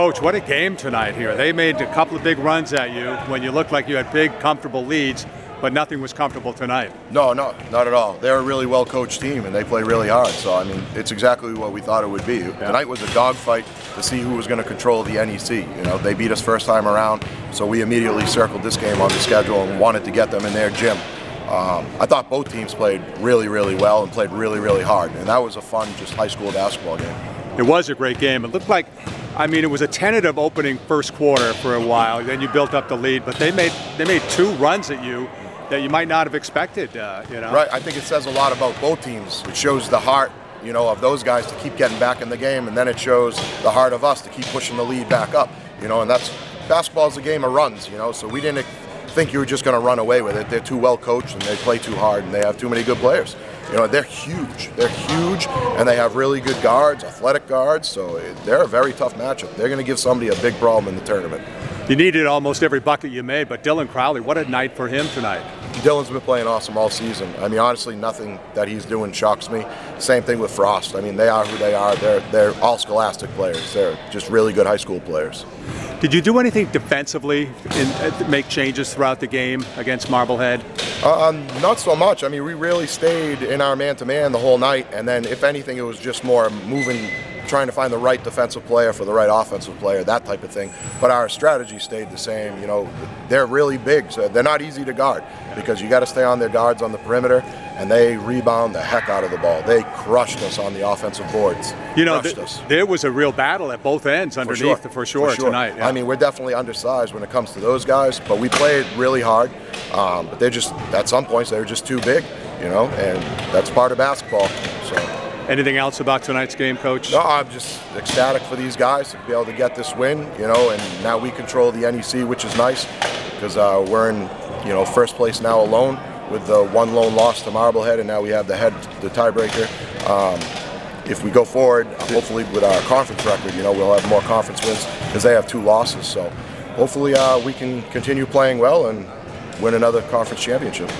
Coach, what a game tonight here. They made a couple of big runs at you when you looked like you had big, comfortable leads, but nothing was comfortable tonight. No, no, not at all. They're a really well coached team and they play really hard. So, I mean, it's exactly what we thought it would be. Yeah. Tonight was a dogfight to see who was going to control the NEC. You know, they beat us first time around, so we immediately circled this game on the schedule and wanted to get them in their gym. Um, I thought both teams played really, really well and played really, really hard. And that was a fun, just high school basketball game. It was a great game. It looked like I mean, it was a tentative opening first quarter for a while. Then you built up the lead, but they made they made two runs at you that you might not have expected. Uh, you know, right? I think it says a lot about both teams. It shows the heart, you know, of those guys to keep getting back in the game, and then it shows the heart of us to keep pushing the lead back up. You know, and that's basketball is a game of runs. You know, so we didn't think you were just going to run away with it. They're too well coached and they play too hard and they have too many good players. You know, they're huge. They're huge, and they have really good guards, athletic guards. So they're a very tough matchup. They're going to give somebody a big problem in the tournament. You needed almost every bucket you made, but Dylan Crowley, what a night for him tonight. Dylan's been playing awesome all season. I mean, honestly, nothing that he's doing shocks me. Same thing with Frost. I mean, they are who they are. They're they're all scholastic players. They're just really good high school players. Did you do anything defensively in, uh, make changes throughout the game against Marblehead? Uh, not so much. I mean, we really stayed in our man-to-man -man the whole night, and then if anything, it was just more moving trying to find the right defensive player for the right offensive player, that type of thing. But our strategy stayed the same. You know, they're really big, so they're not easy to guard because you got to stay on their guards on the perimeter, and they rebound the heck out of the ball. They crushed us on the offensive boards. You know, th there was a real battle at both ends underneath for sure, for sure, for sure. tonight. Yeah. I mean, we're definitely undersized when it comes to those guys, but we played really hard. Um, but they're just at some points they're just too big, you know, and that's part of basketball. So. Anything else about tonight's game, Coach? No, I'm just ecstatic for these guys to be able to get this win, you know, and now we control the NEC, which is nice because uh, we're in, you know, first place now alone with the one lone loss to Marblehead, and now we have the head, the tiebreaker. Um, if we go forward, hopefully with our conference record, you know, we'll have more conference wins because they have two losses. So hopefully uh, we can continue playing well and win another conference championship.